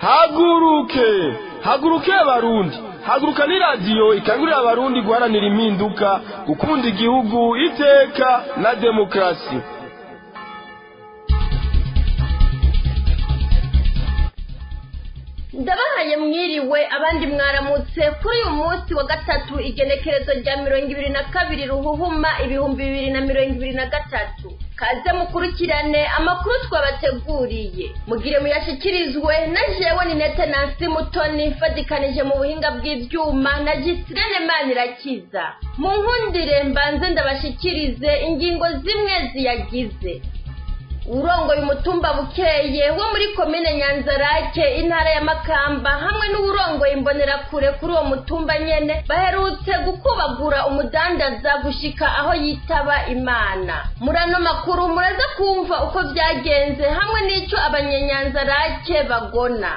haguruke. Haguruke abarundi haguruka ni radiyo ikangurira abarundi guharanira impinduka gukunda igihugu iteka na demokarasi. Ndabahaye mwiriwe abandi mwaramutse. Kuri uyu munsi wa gatatu igenekerezo rya mirongo ibiri na kabiri ruhuhuma ibihumbi bibiri na mirongo ibiri na gatatu. Kaze mukurikirane amakuru twabateguriye. Mugire muyashyikirizwe na jewe ni nete nansi mutoni mfatikanije mu buhinga bw'ibyuma na gisirene manirakiza. Mu nkundire mbanze ndabashyikirize ingingo zimwe ziyagize. Urongoye umutumba bukeye wo muri komine nyanzarake intara ya makamba hamwe n'uwurongoye imbonerakure kuri uwo mutumba nyene baherutse gukubagura umudandaza gushika aho yitaba imana. Muri ano makuru muraza kumva uko byagenze hamwe n'ico abanyenyanzarake bagona.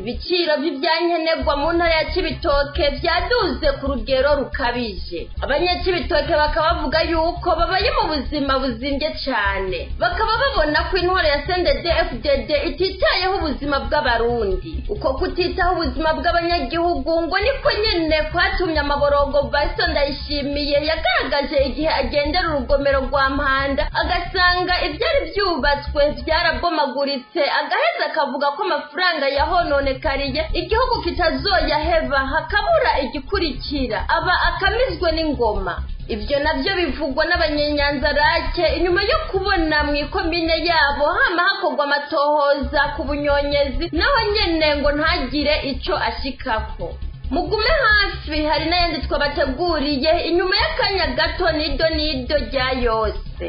Ibiciro by'ibyankenerwa mu ntara ya kibitoke byaduze ku rugero rukabije. Abanyakibitoke bakaba bavuga yuko babaye mu buzima buzimbye cyane bakaba babona ko intwaro ya sendede fdd ititayeho ubuzima bw'abarundi. Uko kutitaho ubuzima bw'abanyagihugu ngo niko nyine kwatumye amaborogo baso ndayishimiye yagaragaje igihe agendera urugomero rwa mpanda agasanga ibyari byubatswe byarabomaguritse agaheza akavuga ko amafaranga yahonone kariye igihugu kitazoyaheba hakabura igikurikira. Aba akamizwe n'ingoma. Ibyo na byo bivugwa n'abanyenyanzarake inyuma yo kubona mu ikomine yabo hama hakorwa amatohoza ku bunyonyezi naho nyene ngo ntagire ico ashikako. Mugume hafi hari n'ayandi twabateguriye inyuma y'akanya gato nido nido rya yose.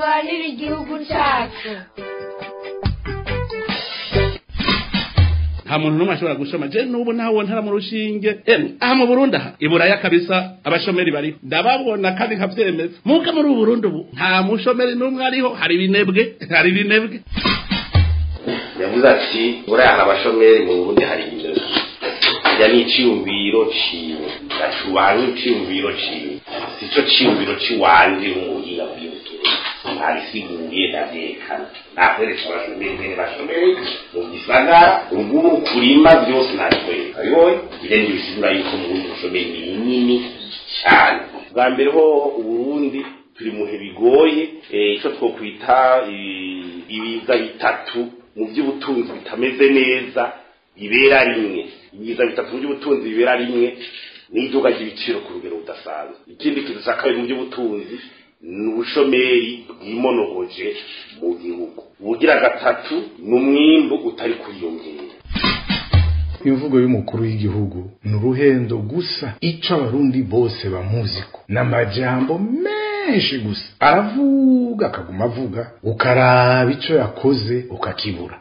Turwanira igihugu cyacu nta muntu n'umwe ashobora gushoma je n'ubu ntawo ntara mu rushinge? Aha mu burundi aha? Iburaya kabisa abashomeri bariho. Ndababona kandi nkavyemeza muga muri ubu burundi ubu nta mushomeri n'umwe ariho. Hari ibinebwe hari ibinebwe. Yavuze ati buriya hari abashomeri mu burundi hari ibinebwe. Ya ni iciyumviro ciwe. Gacubanye iciyumviro ciwe? Sico ciyumviro ciwanje umuhinga ndavyerekana nakwereka abashomeri bashomeri mu gisagara urugubu kurima byose nabikwereka biboye birenze bisigura yuko mu burundi ubushomeri ni bunini cyane bwa mbere ho uburundi turi muhe bigoye ico twokwita ibiza bitatu mu by'ubutunzi bitameze neza bibera rimwe. Ibiza bitatu mu by'ubutunzi bibera rimwe n'iduka ry'ibiciro ku rugero rudasanzwe. Ikindi kintu cya kabiri mu by'ubutunzi ni ubushomeri bwimonogoje mu gihugu. Ubugira gatatu ni umwimbu utari kuriyongera imvugo y'umukuru w'igihugu ni uruhendo gusa. Ico abarundi bose bamuziko n'amajambo menshi gusa. Aravuga akaguma avuga ukaraba ico yakoze ukakibura.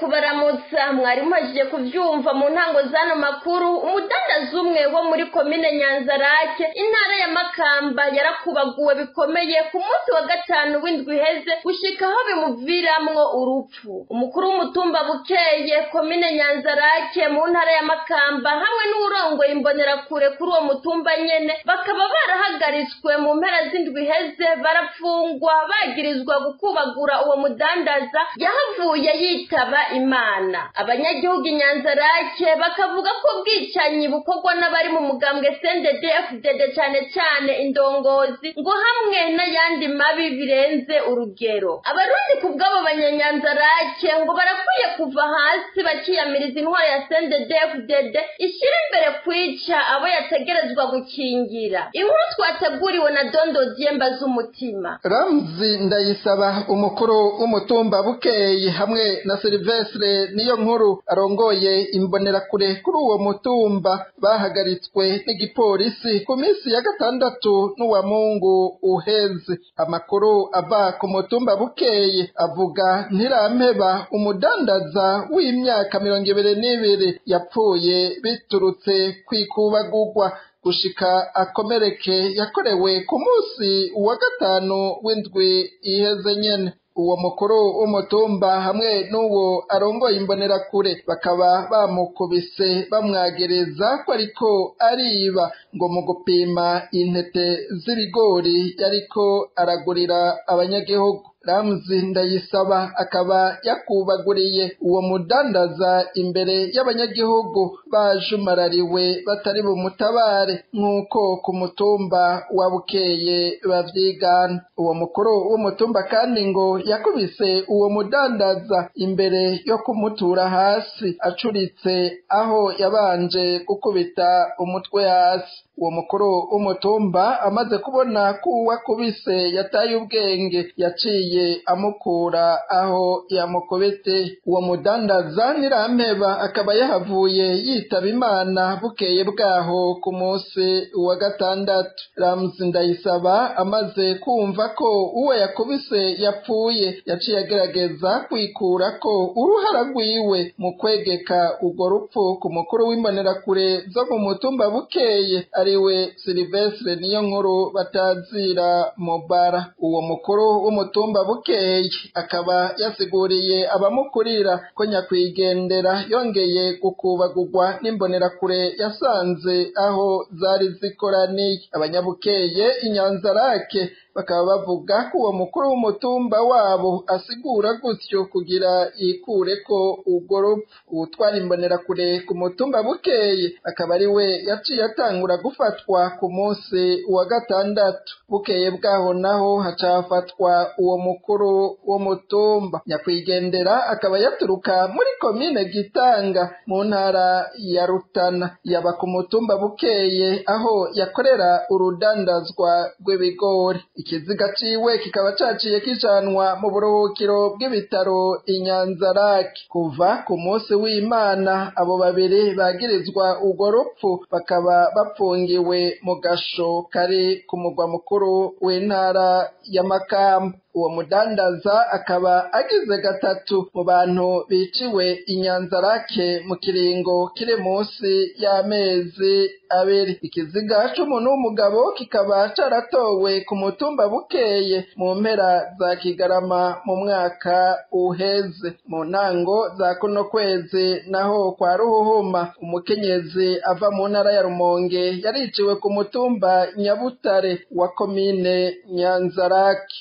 Kubaramutsa mwari mubajije kubyumva mu ntango z'ano makuru umudandaza umwe wo muri komine nyanzarake intara ya makamba yarakubaguwe bikomeye ku munsi wa gatanu w'indwi iheze gushika aho bimuviramwo urupfu. Umukuru w'umutumba bukeye komine nyanzarake mu ntara ya makamba hamwe n'uwurongoye imbonerakure kuri uwo mutumba nyene bakaba barahagaritswe mu mpera z'indwi iheze barafungwa bagirizwa gukubagura uwo mudandaza yahavuye yitaba imana. Abanyagihugu inyanzarake bakavuga ko ubwicanyi bukorwa n'abari mu mugambwe sendede fdd cyane cyane indongozi ngo hamwe n'ayandi mabi birenze urugero. Abarundi ku bw'abo banyanyanzarake ngo barakwiye kuva hasi bakiyamiriza intwaro ya sendede fdd ishyira imbere kwica abo yategerezwa gukingira. Inkuru twateguriwe na dondo diemba z'umutima ramzi ndayisaba umukuru w'umutumba bukeye hamwe na Silvestre niyo nkuru arongoye imbonerakure kuri uwo mutumba. Bahagaritswe n'igipolisi ku minsi ya gatandatu n'uwa mungu uheze amakuru ava ku mutumba bukeye avuga ntirampeba umudandaza w'imyaka mirongo ibiri n'ibiri yapfuye biturutse kwikubagurwa. Gushika akomereke yakorewe ku munsi wa gatanu w'indwi iheze nyene. Uwo mukuru w'umutumba hamwe n'uwo arongoye imbonerakure bakaba bamukubise bamwagereza ko ariko ariba ngo mu gupima intete z'ibigori yariko aragurira abanyagihugu. Ramzi Ndayisaba akaba yakubaguriye. Uwo mudandaza imbere y'abanyagihugu bajumarariwe batari bumutabare nk'uko ku mutumba wa Bukeye bavyigana. Uwo mukuru w'umutumba kandi ngo yakubise uwo mudandaza imbere yo kumutura hasi acuritse aho yabanje gukubita umutwe hasi. Uwo mukuru w'umutumba amaze kubona ko uwakubise yataye ubwenge yaciye amukura aho yamukubite. Uwo mudandaza nirampeba akaba yahavuye yitaba imana bukeye bwaho ku munsi wa gatandatu. Ramuzi ndayisaba amaze kumva ko uwo yakubise yapfuye yaciye agerageza kwikura ko uruhara rwiwe mu kwegeka urwo rupfu ku mukuru w'imbonerakure zo mu mutumba bukeye. Ari we Silvestre niyo nkuru batazira mubara uwo mukuru w'umutumba bukeye akaba yasiguriye abamukurira ko nyakwigendera yongeye gukubagurwa n'imbonerakure yasanze aho zari zikoraniye. Abanyabukeye inyanzarake bakaba bavuga ko uwo mukuru w'umutumba wabo asigura gutyo kugira yikure ko urwo rupfu. Uwutwara imbonerakure ku mutumba bukeye. Akaba ari we yaciye atangura gufatwa ku munsi wa gatandatu. Bukeye bwaho naho hacafatwa uwo mukuru w'umutumba. Nyakwigendera akaba yaturuka muri komine gitanga mu ntara ya rutana. Yaba ku mutumba bukeye aho yakorera urudandazwa rw'ibigori. Ikiziga ciwe kikaba caciye kijanwa mu buruhukiro bw'ibitaro inyanzarake kuva ku munsi w'imana abo babiri bagirizwa urwo rupfu bakaba bapfungiwe mu gasho kari ku mugwa mukuru w'intara ya makamba. Uwo mudandaza akaba agize gatatu mu bantu biciwe inyanzarake mu kiringo kiri munsi y'amezi abiri. Ikiziga c'umuntu w'umugabo kikaba caratowe ku mutumba bukeye mu mpera za kigarama mu mwaka uheze. Mu ntango za kuno kwezi naho kwa ruhuhuma umukenyezi ava mu ntara ya rumonge yariciwe ku mutumba nyabutare wa komine nyanzarake.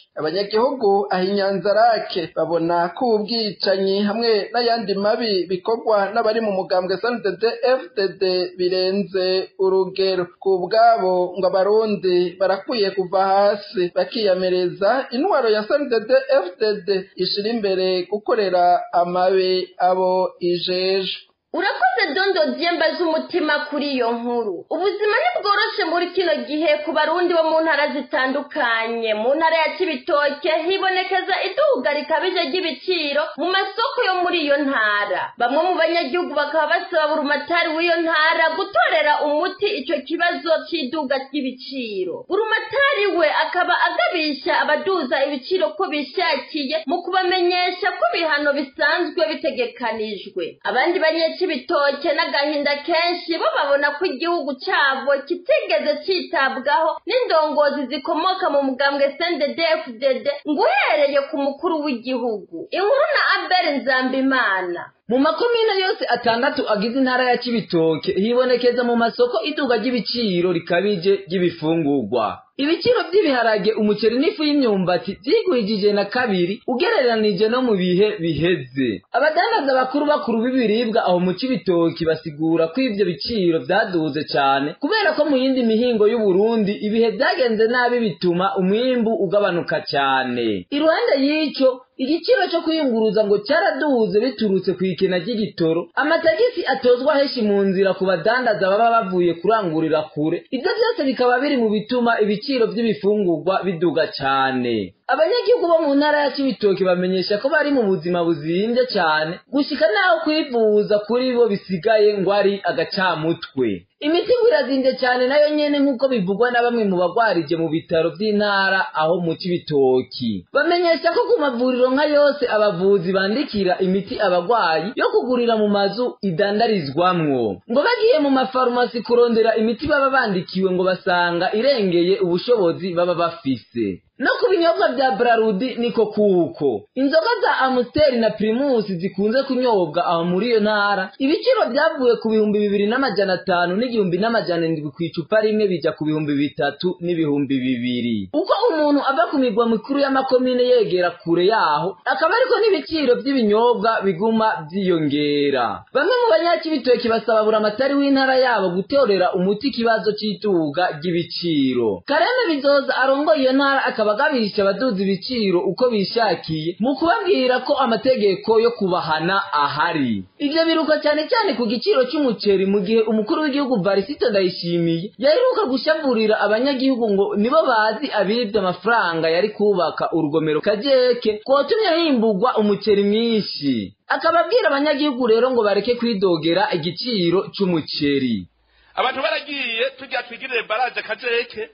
Abanyagihugu aho inyanzarake babona ko ubwicanyi hamwe n'ayandi mabi bikorwa n'abari mu mugambwe SNDD FDD birenze urugero. Ku bwabo ngo abarundi barakwiye kuva hasi bakiyamereza intwaro ya SNDD FDD ishira imbere gukorera amabi abo ijeje. Urakoze dondo dyemba z'umutima kuri iyo nkuru. Ubuzima ntibworoshe muri kino gihe ku barundi bo mu ntara zitandukanye. Mu ntara ya kibitoke hibonekeza iduga rikabije ry'ibiciro mu masoko yo muri iyo ntara. Bamwe mu banyagihugu bakaba basaba burumatari w'iyo ntara gutorera umuti icyo kibazo cy'iduga ry'ibiciro. Burumatari we akaba agabisha abaduza ibiciro ko bishakiye mu kubamenyesha ko ibihano bisanzwe bitegekanijwe. Abandi banyeshuri cy'ibitoke n'agahinda kenshi bo babona ko igihugu cyabo kitigeze cyitabwaho n'indongozi zikomoka mu mugambwe CNDD-FDD ngo uhereye ku mukuru w'igihugu. Inkuru na Abel Nzambimana. Mu makomine yose atandatu agize intara ya Cibitoke hibonekeza mu masoko iduga ry'ibiciro rikabije ry'ibifungurwa. Ibiciro by'ibiharage umuceri n'ifu y'imyumbati byigwijije na kabiri ugereranije no mu bihe biheze. Abadandaza bakuru bakuru b'ibiribwa aho mu Cibitoki basigura ko ivyo biciro vyaduze cane kubera ko mu yindi mihingo y'u Burundi ibihe vyagenze nabi bituma umwimbu ugabanuka cane. Iruhande y'ico igiciro cyo kwiyunguruza ngo cyaraduze biturutse ku ikena ry'igitoro. Amatagisi atozwa henshi mu nzira ku badandaza baba bavuye kurangurira kure. Ibyo byose bikaba biri mu bituma ibiciro by'ibifungurwa biduga cyane abanyagihugu bo mu ntara ya Cibitoke bamenyesha ko bari mu buzima buzimbye cyane gushika naho kwivuza kuri bo bisigaye ngo ari agacamutwe. Imiti irazinze cyane na yo nyene nk'uko bivugwa na bamwe mu bagwarije mu bitaro vy'intara aho mu Cibitoki. Bamenyesha ko ku mavuriro nka yose abavuzi bandikira imiti abagwayi yo kugurira mu mazu idandarizwamwo. Ngo bagiye mu mafarumasi kurondera imiti baba bandikiwe ngo basanga irengeye ubushobozi baba bafise. No ku binyobwa bya brarudi niko kuko. Inzoga za amusiteri na pirimusi zikunze kunyobwa aho muri iyo ntara. Ibiciro byavuye ku bihumbi bibiri n'amajana atanu n'igihumbi n'amajana indwi ku icupa rimwe bija ku bihumbi bitatu n'ibihumbi bibiri. Uko umuntu ava ku migwa mikuru y'amakomine yegera kure yaho akaba ariko n'ibiciro by'ibinyobwa biguma byiyongera. Bamwe mu banyakibitoki basaba buramatari w'intara yabo gutorera umuti ikibazo cy'itunga ry'ibiciro. Kareme bizoza arongoye iyo ntara akaba agabisha abaduza ibiciro uko bishakiye mu kubabwira ko amategeko yo kubahana ahari. Ivyo biruka cyane cyane ku giciro cy'umuceri mu gihe umukuru w'igihugu varisito ndayishimiye yaheruka gushavurira abanyagihugu ngo nibo bazi abibye amafaranga yari kubaka urugomero kajeke kotumye himbugwa umuceri mwinshi. Akaba abwira abanyagihugu rero ngo bareke kwidogera igiciro cy'umuceri. Abantu baragiye tujya twigirire baraje kajeke.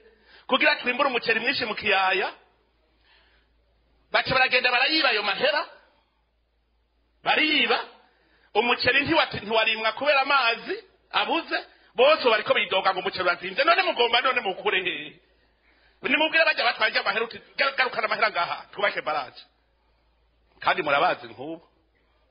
Kugira twimbure umuceri mwinshi mu kiyaya baca baragenda barayiba ayo mahera bariba umuceri ntiwarimwa kubera amazi abuze bose bariko bidoga ngo umuceri urazinze none mugomba none mukure hehe nimubwire bajya batwaje amahera uti "Garu- garukana amahera ngaha twubake baraje. Kandi murabazi nk'ubu.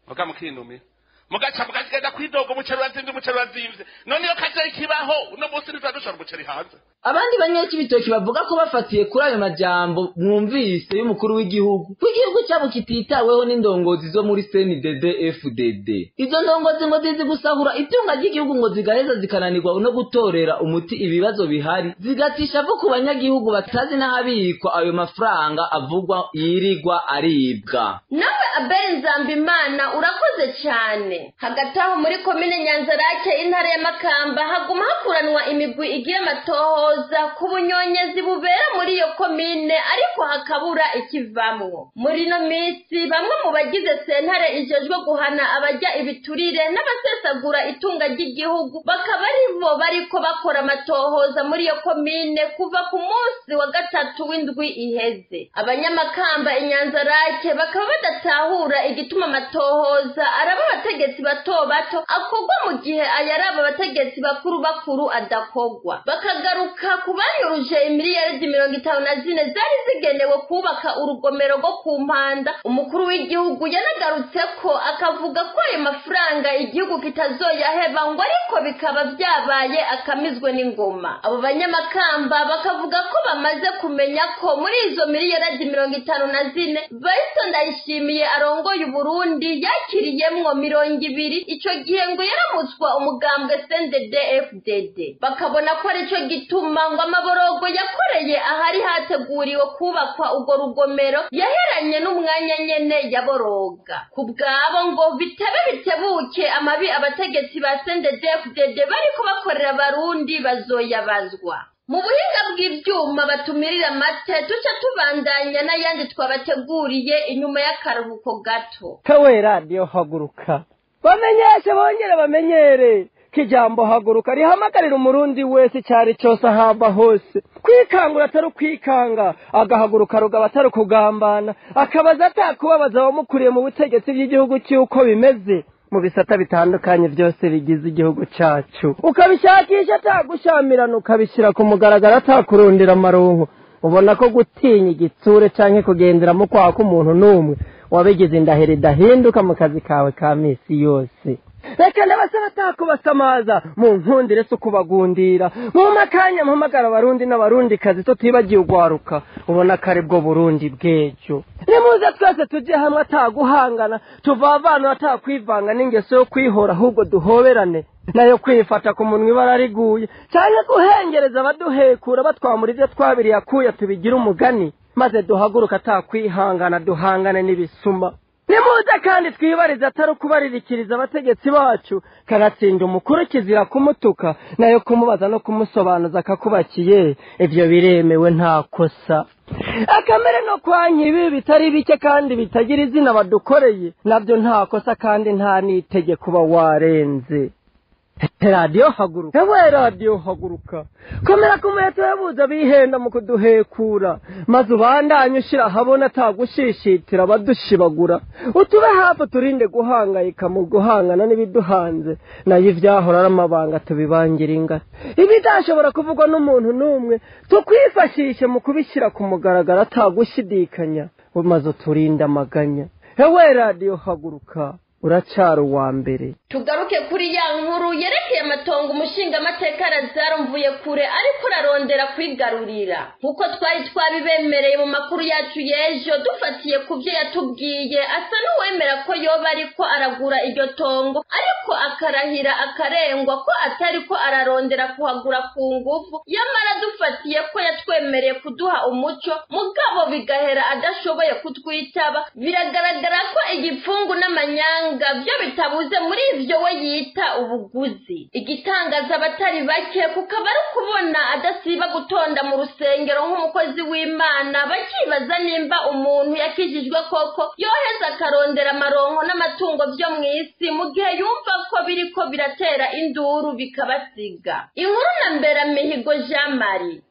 Muga mukinumira. Mugaca mugagenda kwidoga umuceri urazimvye umuceri urazimvye none iyo kaje kibaho uno munsi ntituradushora umuceri hanze. Abandi banyakibitoki bavuga ko bafatiye kuri ayo majambo mwumvise y'umukuru w'igihugu. Ko igihugu cyabo kititaweho n'indongozi zo muri cndd fdd izo ndongozi ngo zizi gusahura itunga ry'igihugu ngo zigaheza zikananirwa no gutorera umuti ibibazo bihari zigatisha vo ku banyagihugu batazi n'ahabikwa ayo mafaranga avugwa yirigwa aribwa. Nawe abeli nzambimana urakoze cyane. Hagati aho muri komine nyanzarake intara ya makamba haguma hakuranwa imigwi igiye amatohoza. Ku bunyonyezi bubera muri iyo komine ariko hakabura ikivamwo. Muri ino minsi bamwe mu bagize sentare ijejwe guhana abajya ibiturire n'abasesagura itunga ry'igihugu bakaba ari bo bariko bakora amatohoza muri iyo komine kuva ku munsi wa gatatu w'indwi iheze. Abanyamakamba inyanzarake bakaba badatahura igituma amatohoza araba abategetsi bato bato akorwa mu gihe ayaraba abategetsi bakuru bakuru adakogwa bakagaruka ku banyuruje imiliyaridi mirongo itanu na zine zari zigenewe kubaka urugomero rwo ku mpanda. Umukuru w'igihugu yanagarutse ko akavuga ko ayo mafaranga igihugu kitazoyaheba ngo ariko bikaba byabaye akamizwe n'ingoma. Abo banyamakamba bakavuga ko bamaze kumenya ko muri izo miliyaridi mirongo itanu na zine bahise ndayishimiye arongoye uburundi yakiriyemwo mirongo ibiri. Ico gihe ngo yaramutswa umugambwe sendede fdd bakabona ko ari cyo gituma ngo amaborogo yakoreye ahari hateguriwe kubakwa urwo rugomero yaheranye n'umwanya nyene yaboroga. Ku bwabo ngo bitebe bitebuke amabi abategetsi ba sendede fdd bariko bakorera abarundi bazoyabazwa. Mu buhinga bw'ibyuma batumirira amate tuca tubandanya n'ayandi twabateguriye inyuma y'akaruhuko gato. Kawe radiyo haguruka. Bamenyeshe bongere bamenyere. Ko ijambo haguruka rihamagarira umurundi wese icyari cyose ahamba hose. Kwikangura atari ukwikanga agahaguruka rugaba atari ukugambana. Akabaza atakubabaza abamukuriye mu butegetsi bw'igihugu cy'uko bimeze. Mu bisata bitandukanye byose bigize igihugu cyacu. Ukabishakisha atagushamirana ukabishyira ku mugaragaro atakurundira amaronko ubona ko gutinya igitsure cyangwa kugenderamo kwaka umuntu n'umwe. Wabigize indahiro idahinduka mu kazi kawe ka minsi yose. Reka ndabasaba atakubasamaza mu nkundire si ukubagundira. Mu makanya mpamagara abarundi n'abarundi kazi tutibagiye ugwaruka. Ubona ko ari bwo burundi bw'ejo. Nimuze twese tujye hamwe ataguhangana. Tuvavanura atakwivanga n'ingeso yo kwihora ahubwo duhoberane. Nayo kwifata ku munwa ibara riguye. Cyangwa guhengereza abaduhekura batwamura ibyo twabiriye akuya tubigire umugani. Maze duhaguruka atakwihangana duhangane n'ibisuma. Nimuze kandi twibarize atari ukubaririkiriza abategetsi bacu kanatsinda umukuru kizira kumutuka na yo kumubaza no kumusobanuza akakubakiye. Ibyo biremewe nta kosa. Akamere no kwa nkibi bitari bike kandi bitagira izina badukoreye. Nabyo nta kosa kandi nta n'itegeko uba warenze. Radiyo haguruka. Ewe radiyo haguruka. Komera ku muheto yabuze bihenda mu kuduhekura. Maze ubandanye ushyira ahabona atagushishitira abadushibagura. Utube hafi turinde guhangayika mu guhangana n'ibiduhanze. Nayo ibyahora ari amabanga tubibangira ingata ibidashobora kuvugwa n'umuntu n'umwe tukwifashishe mu kubishyira ku mugaragaro atagushidikanya maze uturinde amaganya. Ewe radiyo haguruka. Uracyari uwa mbere. Tugaruke kuri ya nkuru yerekeye amatongo umushingamateka arazara mvuye kure ariko urarondera kwigarurira. Nk'uko twari twabibemereye mu makuru yacu y'ejo dufatiye ku byo yatubwiye asa n'uwemera ko yoba ariko aragura iryo tongo ariko akarahira akarengwa ko atari ko ararondera kuhagura ku ngufu yamara dufatiye ko yatwemereye kuduha umuco mugabo bigahera adashoboye kutwitaba. Biragaragara ko igipfungu n'amanyanga byo bitabuze muri ibyo we yita ubuguzi. Igitangaza abatari bake kukaba ari ukubona adasiba gutonda mu rusengero nk'umukozi w'imana bakibaza nimba umuntu yakijijwe koko yoheza akarondera amaronko n'amatungo byo mu isi mu gihe yumva ko biriko biratera induru bikabasiga. Inkuru na mberamihigo jean marie.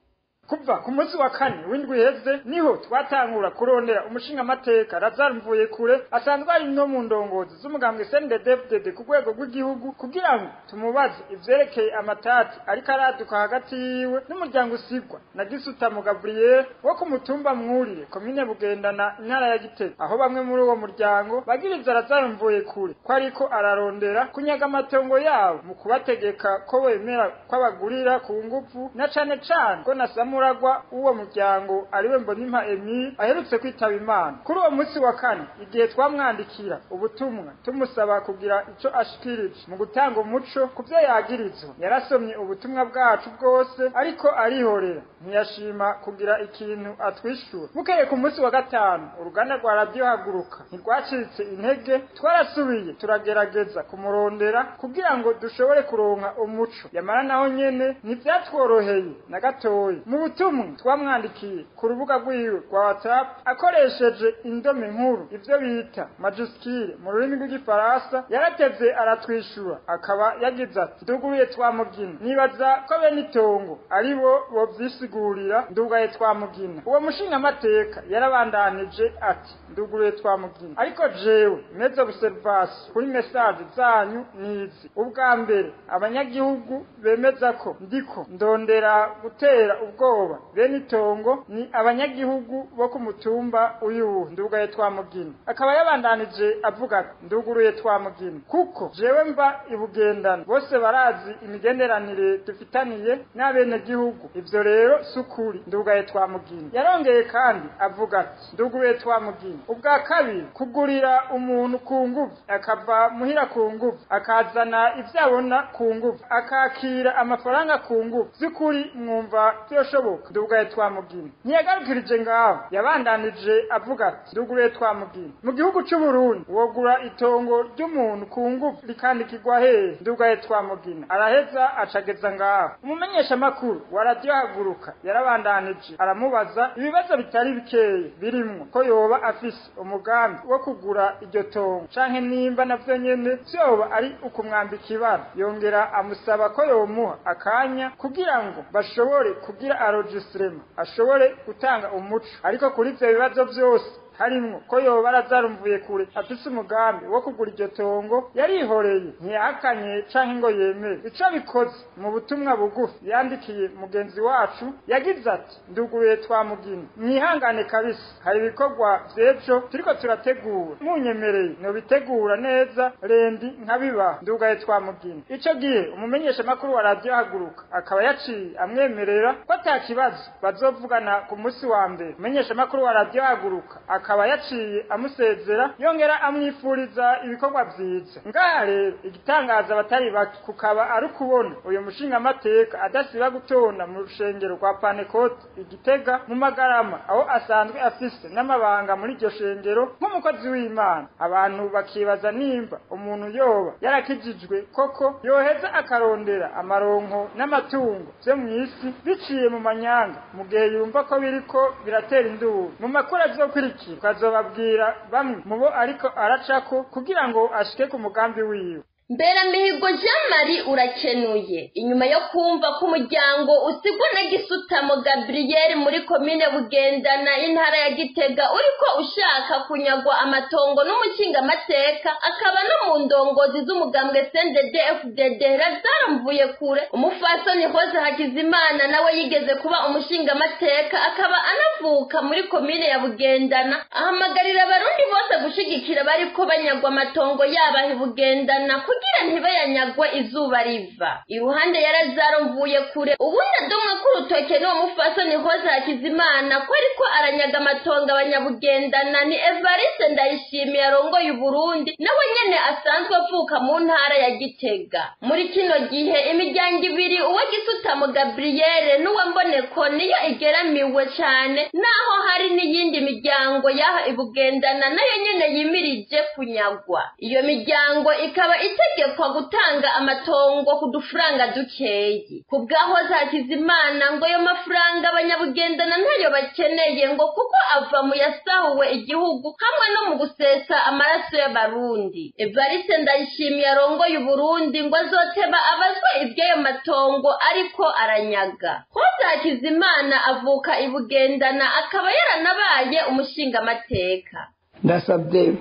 Kuva ku munsi wa kane w'indwi iheze ni ho twatangura kurondera umushingamateka razaro mvuye kure asanzwe ari no mu ndongozi z'umugambwe sndedfdd ku rwego rw'igihugu kugira ngo tumubaze ivyerekeye amatati ariko araduka hagati yiwe n'umuryango usigwa na gisutamu gabriel wo ku mutumba mwurire komine bugendana intara ya gitega. Aho bamwe muri uwo muryango bagiriza razaro mvuye kure ko ariko ararondera kunyaga amatongo yabo mu kubategeka ko wemera ko abagurira ku nguvu na cane cane ko na samuragwa w'uwo muryango ari we mbonimpa emile aherutse kwitaba imana. Kuri uwo munsi wa kane igihe twamwandikira ubutumwa tumusaba kugira ico ashikirije mu gutanga umuco ku vyo yagirizwa yarasomye ubutumwa bwacu bwose ariko arihorera. Ntiyashima kugira ikintu atwishura. Bukeye ku munsi wa gatanu uruganda rwa radiyo haguruka ntirwacitse intege twarasubiye turagerageza kumurondera kugira ngo dushobore kuronka umuco. Yamara naho nyene ntivyatworoheye na gatoya mu butumwa twamwandikiye ku rubuga rwiwe rwa whatsapp akoresheje indome nkuru. Ivyo bita majuskire mu rurimi rw'igifaransa. Yaratevye aratwishura. Akaba yagize ati nduguruye twamugina nibaza ko bene itongo ari bo bovyisigurira ndugaye twamugina uwo mushingamateka yarabandanije ati nduguruye twamugina ariko jewe meze observation kuri message zanyu nizi. Ubwa mbere abanyagihugu bemeza ko ndiko ndondera gutera ubwoba bene itongo ni abanyagihugu bo ku mutumba uyu ndugaye twamugina. Akaba yabandanije avuga ati nduguruye twamugina. Kuko jewe mba ibugendana bose barazi imigenderanire dufitaniye n'abenegihugu. Ivyo rero sukuri ndugaye twamugina. Yarongeye kandi avuga ati nduguruye twamugina. Ubwa kabiri kugurira umuntu ku nguvu. Akava muhira ku nguvu akazana ivyo abona ku nguvu. Akakira amafaranga ku nguvu. Z'ukuri mwumva vyoshoboka ndugaye twamugina. Ntiyagarukirije ngaho yabandanije avuga ati nduguruye twamugina. Mu gihugu c'uburundi wogura itongo ry'umuntu ku nguvu rikandikirwa hehe? Ndugaye twamugina. Araheza acageza ngaho. Umumenyeshamakuru wa radiyo haguruka yarabandanije. Aramubaza ibibazo bitari bikeye birimwo ko yoba afise umugambi wo kugura iryo tongo. Canke nimba navyo nyene vyoba ari ukumwambika ibara. Yongera amusaba ko yomuha akanya kugira ngo bashobore kugira arogisirema ashobore gutanga umuco. Ariko kuri ivyo bibazo vyose harimwo ko yoba arazarumvuye kure afise umugambi wo kugura iryo tongo yarihoreye. Ntiyahakanye canke ngo yemere. Ico bikoze mu butumwa bugufi yandikiye mugenzi wacu yagize ati nduguruye twamugina mwihangane kabisa. Hari ibikorwa vy'ejo turiko turategura. Munyemereye. Nobitegura neza rendi nkabibaha ndugaye twamugina ico gihe umumenyeshamakuru wa radiyo haguruka akaba yaciye amwemerera ko ata kibazo bazovugana ku munsi wa mbere. Umumenyeshamakuru wa radiyo haguruka akaba yaciye amusezera yongera amwifuriza ibikorwa vyiza ngaha rero igitangaza abatari bake kukaba ari ukubona uyu mushingamateka adasiba gutonda mu rushengero rwa panekote igitega mu magarama aho asanzwe afise n'amabanga muri iryo shengero nk'umukozi w'imana. Abantu bakibaza nimba umuntu yoba yarakijijwe koko yoheza akarondera amaronko n'amatungo vyo mw'isi biciye mu manyanga mu gihe yumva ko biriko biratera induru. Mu makuru azokurikira tukazobabwira bamwe mu bo ariko aracako kugira ngo ashike ku mugambi wiwe. Mberamihigo Jean Marie urakenuye. Inyuma yo kumva ko umuryango usigwa na gisutamo Gabriel muri komine Bugendana intara ya Gitega uriko ushaka kunyagwa amatongo n'umukingamateka akaba no mu ndongozi z'umugambwe CNDD FDD Lazaro kure. Umufasoni Hoze Hakizimana nawe yigeze kuba umushingamateka akaba anavuka muri komine ya Bugendana ahamagarira abarundi bose gushigikira bariko banyagwa amatongo yaba Bugendana kugira ntibayanyagwe izuba riva. Iruhande ya Lazaro mvuye kure ubundi adomwe k'urutoke n'uwo mufasoni Hoze Hakizimana ko ariko aranyaga amatongo abanyabugendana. Ni Evariste Ndayishimiye arongoye Uburundi nawe nyene asanzwe avuka mu ntara ya Gitega. Muri kino gihe imiryango ibiri uwo gisutamo Gabriel n'uwa Mboneko niyo igeramiwe cane naho hari n'iyindi miryango yaha ibugendana na yo nyene yimirije kunyagwa. Iyo miryango ikaba itegekwa gutanga amatongo ku dufaranga dukeyi. Ku bwaho za Kizimana ngo ayo mafaranga abanyabugendana ntayo bakeneye ngo kuko ava mu yasahuwe igihugu hamwe no mu gusesa amaraso y'abarundi. Evariste Ndayishimiye arongoye Uburundi ngo azoteba abazwe iby'ayo matongo ariko aranyaga. Hoza Kizimana avuka ibugendana akaba yaranabaye umushingamateka. Ndasabye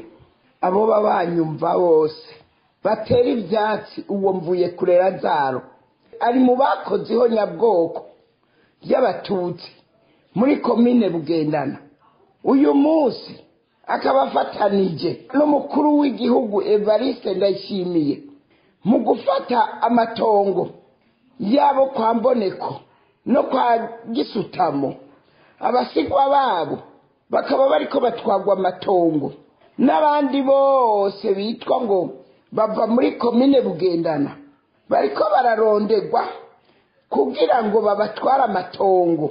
abo babanyumva bose batera ibyatsi uwo mvuye kure Lazaro. Ari mu bakozeho nyabwoko by'abatutsi muri komine bugendana. Uyu munsi akaba afatanije n'umukuru w'igihugu Evariste Ndayishimiye mu gufata amatongo yabo kwa mboneko no kwa gisutamo. Abasigwa babo bakaba bariko batwagwa amatongo n'abandi bose bitwa ngo bava muri komine bugendana. Bariko bararondegwa kugira ngo babatware amatongo.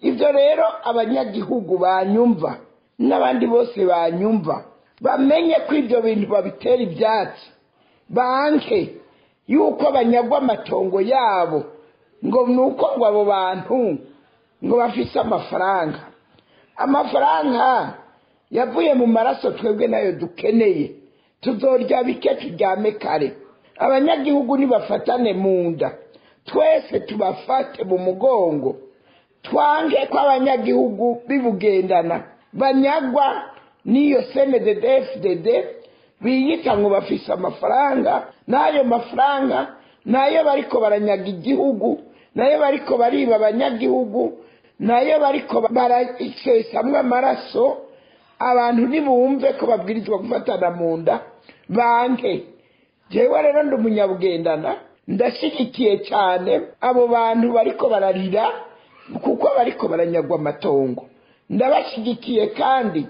Ibyo rero abanyagihugu banyumva n'abandi bose banyumva bamenye ko ibyo bintu babitera ibyatsi banke yuko banyagwa amatongo yabo ngo ni uko ngo abo bantu ngo bafise amafaranga. Amafaranga yavuye mu maraso twebwe na yo dukeneye. Tuzorya bike turyame kare. Abanyagihugu nibafatane mu nda twese tubafate mu mugongo. Twange ko abanyagihugu bibugendana. Banyagwa n'iyo cndddfdd biyita ngo bafise amafaranga. N'ayo mafaranga na yo bariko baranyaga igihugu. Nayo bariko bariba abanyagihugu. Nayo bariko barasesamwo amaraso. Abantu ntibumve ko babwirizwa gufatana mu nda banke. Jewe rero ndi umunyabugendana ndashyigikiye cyane abo bantu bariko bararira kuko bariko baranyagwa amatongo. Ndabashyigikiye kandi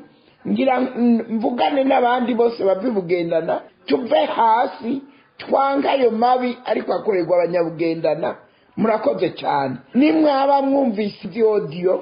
ngira mvugane n'abandi bose babibugendana tuve hasi twange ayo mabi ariko akorerwa abanyabugendana murakoze cyane. Nimwaba mwumvise ibyodiyo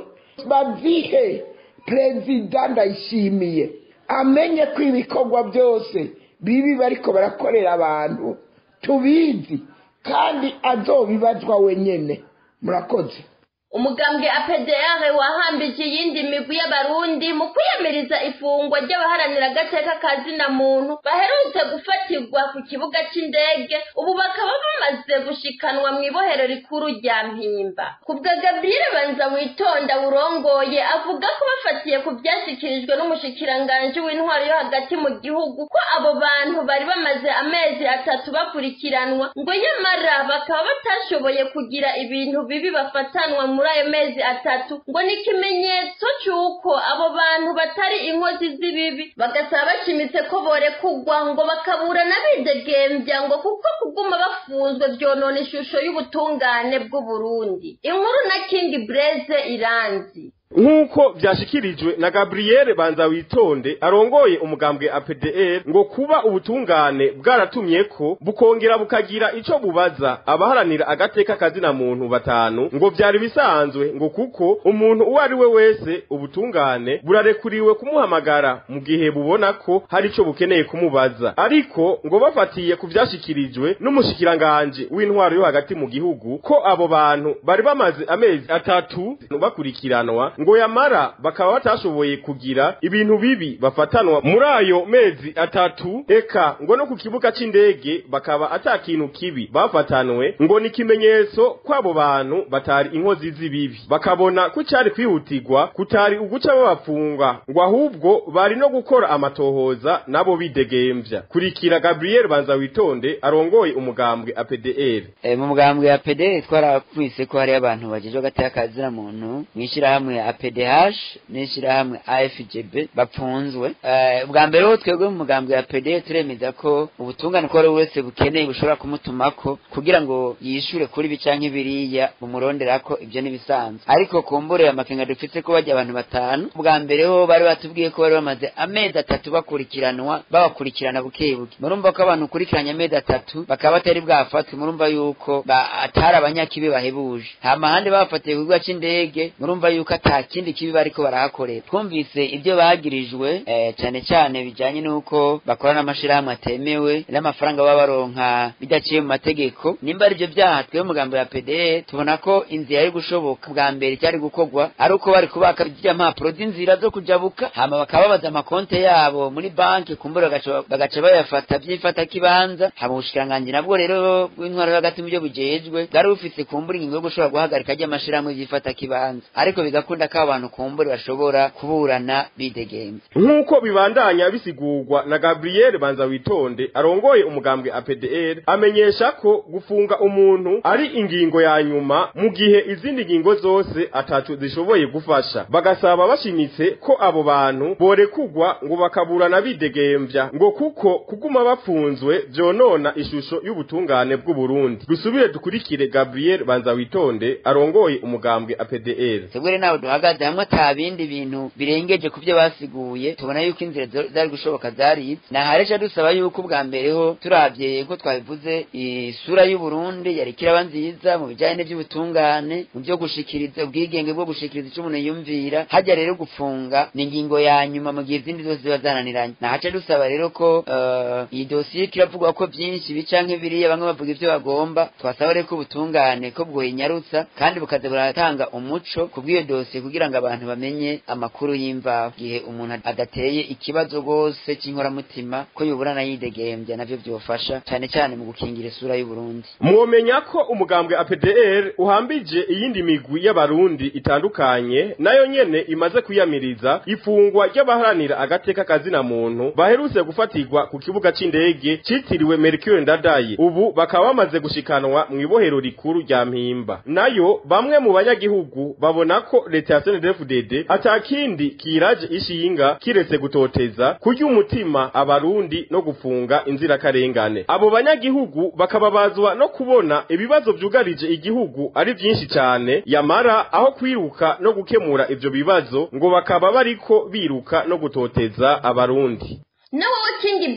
babyihe perezida ndayishimiye amenye ko ibikorwa byose bibi bariko barakorera abantu tubizi. Kandi azobibazwa wenyene. Murakoze. Umugambwe APDR wahambije iyindi migwi y'abarundi mu kwiyamiriza ifungwa ry'abaharanira agateka ka zina muntu baherutse gufatirwa ku kibuga c'indege ubu bakaba bamaze gushikanwa mu ibohero rikuru rya mpimba. Kubwa Gabriel Banza witonda burongoye avuga ko bafatiye ku byashyikirijwe n'umushikiranganji w'intwaro yo hagati mu gihugu ko abo bantu bari bamaze amezi atatu bakurikiranwa ngo nyamara bakaba batashoboye kugira ibintu bibi bafatanwa muri ayo mezi atatu. Ngo ni ikimenyetso cy'uko abo bantu batari inkozi z'ibibi bagasaba bashimitse ko borekugwa ngo bakabura n'abidegembya ngo kuko kuguma bafunzwe byonona ishusho y'ubutungane bw'uburundi inkuru na kingi bureze iranzi. Nk'uko byashyikirijwe na gaburiyeri banza witonde arongoye umugambwe apdr ngo kuba ubutungane bwaratumye ko bukongera bukagira icyo bubaza abaharanira agateka kazina muntu batanu ngo byari bisanzwe ngo kuko umuntu uwo ari we wese ubutungane burarekuriwe kumuhamagara mu gihe bubona ko hari icyo bukeneye kumubaza. Ariko ngo bafatiye ku byashyikirijwe n'umushikiranganji w'intwaro yo hagati mu gihugu ko abo bantu bari bamaze amezi atatu bakurikiranwa ngo yamara bakaba batashoboye kugira ibintu bibi bafatanwa. Muri ayo mezi atatu eka ngo no ku kibuga c'indege bakaba ata kintu kibi bafatanwe ngo ni ikimenyetso kw'abo bantu batari inkozi z'ibibi. Bakabona ko cari kwihutirwa kutari uguca babafunga ngo ahubwo bari no gukora amatohoza nabo bidegemvya kurikira Gabriel Banza witonde arongoye umugambwe APDR e, mu mugambwe ya APDR twarapfise ko hari abantu bajeje gataya kazira muntu mwishirahamwe ya APDH n'ishirahamwe AFGB bapfunzwe. E, bwa mbere ho twebwe mu mugambwe ya APDR turemeza ko ubutungane ko ari wese bukeneye bushobora kumutumako kugira ngo yishure kuri bicanke biriya bumuronderako ibyo nibisanzwe ariko kumbure amakenga dufite ko bajya abantu batanu bwa mbere ho bari batubwiye ko bari bamaze amezi atatu bakurikiranwa babakurikirana buke buke murumva ko abantu ukurikiranye amezi atatu bakaba batari bwafatwe murumva yuko atari abanyakibi bahebuje. Hama handi babafatiye ku kibuga c'indege murumva yuko ata kindi kibi bariko barahakorera twumvise ibyo bagirijwe eh, cane cane bijanye n'uko bakora n'amashirahamwe atemewe n'amafaranga baba baronka bidaciye mu mategeko. Nimba ari byo byaha twebwe mugambo ya PDR tubona ko inzira yari gushoboka. Bwa mbere cyari gukorwa ari uko bari kubaka zirya mpapuro z'inzira zo kujabuka hama bakaba babaza amakonte yabo muri banki kumbura bagaca bayafata byifata kibanza. Hama ubushikiranganji nabwo rero bw'intwaro hagati mu byo bujejwe bwari bufise kumbura ingingo yo gushobora guhagarika ry'amashirahamwe byifata kibanza. Ariko bigakunda ko abantu kumbura bashobora kuburana bidegemvya nk'uko bibandanya bisigurwa na Gabriel Banza witonde arongoye umugambwe APDR amenyesha ko gufunga umuntu ari ingingo ya nyuma mu gihe izindi ngingo zose atatu zishoboye gufasha. Bagasaba bashimitse ko abo bantu borekugwa ngo bakaburana bidegemvya ngo kuko kuguma bapfunzwe vyonona ishusho y'ubutungane bw'u Burundi dusubire dukurikire Gabriel Banza witonde arongoye umugambwe APDR twebwe nawe duhagaze hamwe ata bindi bintu birengeje ku byo basiguye tubona yuko inzira zari gushoboka zarize naharesha dusaba yuko ubwa mbere ho turavye ko twabivuze isura y'u Burundi yari kiraba nziza mu bijanye n'ivy'ubutungane mu byo gushikiriza ubwigenge bwo gushikiriza ico umuntu yumvira. Hajya rero gufunga ni ingingo ya nyuma mu gihe izindi zose ziba zananiranye nahaca dusaba rero ko uh, iyi dosiye kiravugwa ko byinshi bicanke biriya bamwe bavuga ivyo bagomba. Twasaba rero ko ubutungane ko bwoyinyarutsa kandi bukaza buratanga umuco ku bw'iyo dosiye kugira ngo abantu bamenye amakuru y'imvaho. Gihe umuntu adateye ikibazo rwose c'inkoramutima ko yoburana yidegembya navyo vyofasha cane cane mu gukingira isura y'u Burundi mwomenya ko umugambwe APDR uhambije iyindi migwi y'abarundi itandukanye na yo nyene imaze kuyamiriza ifungwa ry'abaharanira agateka kazina muntu baherutse gufatirwa ku kibuga c'indege citiriwe Mercure Ndadaye. Ubu bakaba bamaze gushikanwa mu ibohero rikuru rya Mpimba. Nayo bamwe mu banyagihugu babona ko leta ya CNDD-FDD atakindi kiraje ishinga kiretse gutoteza kurya umutima abarundi no gufunga inzirakarengane abo banyagihugu bakababazwa no kubona ibibazo vyugarije igihugu ari vyinshi cane. Yamara aho kwiruka no gukemura ivyo bibazo ngo bakaba bariko biruka no gutoteza abarundi. Na wowe kingi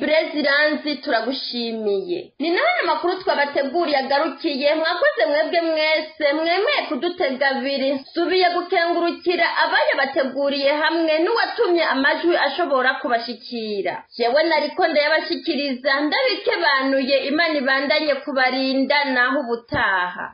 turagushimiye. Ni nawe n'amakuru twabateguriye agarukiye. Mwakoze mwebwe mwese. Mwemeye kudutega abiri nsubiye gukengurukira abayabateguriye hamwe n'uwatumye amajwi ashobora kubashikira. Jewe nariko ndayabashikiriza. Ndabikebanuye imana ibandanye kubarinda naho ubutaha.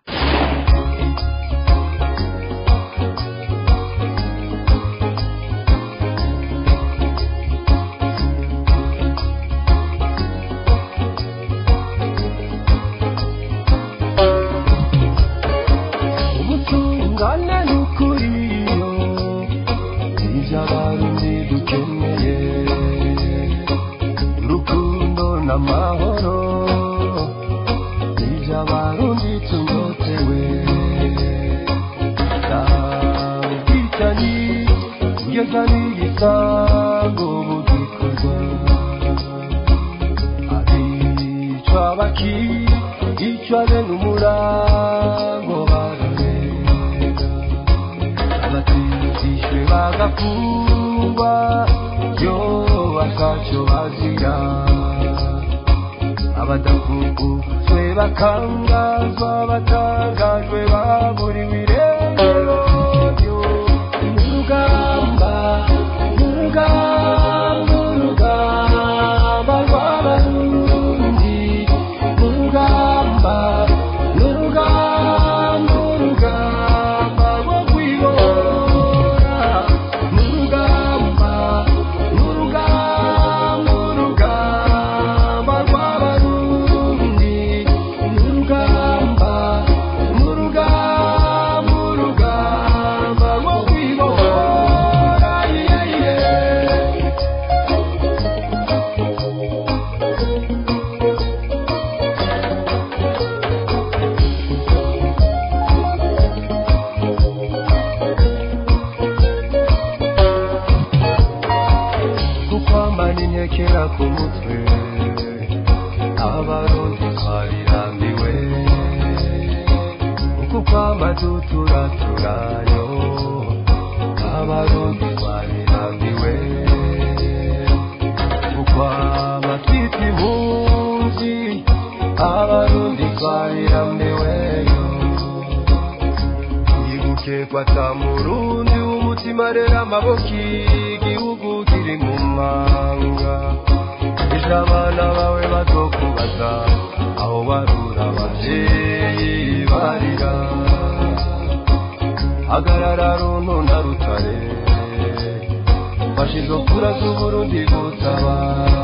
Abarundi twabirambiweyo ibuke kwata murundi w'umutima rero amaboko igihugu kiri mu manga ejo abana bawe bazokubaza aho barura abavyeyi barira hagarara runtu na rutare fashizo kura z'uburundi gutabara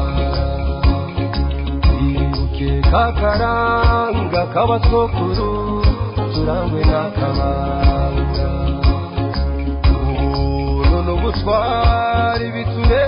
ibuke kakaranga k'abasokuru turangwe n'akabanga ubuntu n'ubutwari bitubera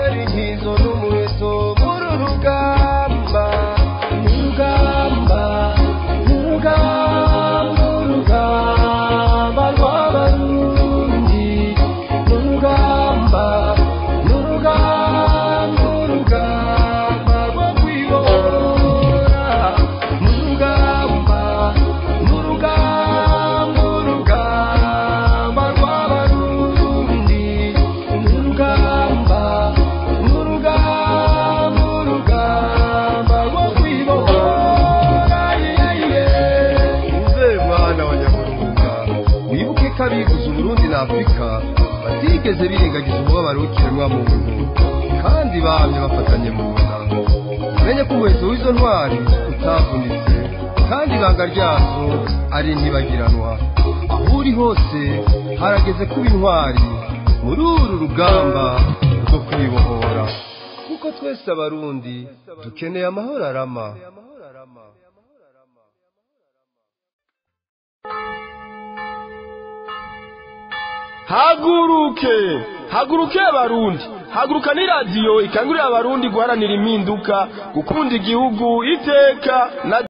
birengagiza umubabaro w'ikiremwa muntu. Kandi bamye bafatanye mu nda umenye ko umuheto w'izo ntwari utavunitse kandi ibanga ryazo ari ntibagiranwa. Aho uri hose harageze kuba intwari muri uru rugamba rwo kwibohora. Kuko twese abarundi dukeneye amahoro arama. Haguruke. Haguruke abarundi haguruka ni radiyo ikangurira abarundi guharanira impinduka gukunda igihugu iteka na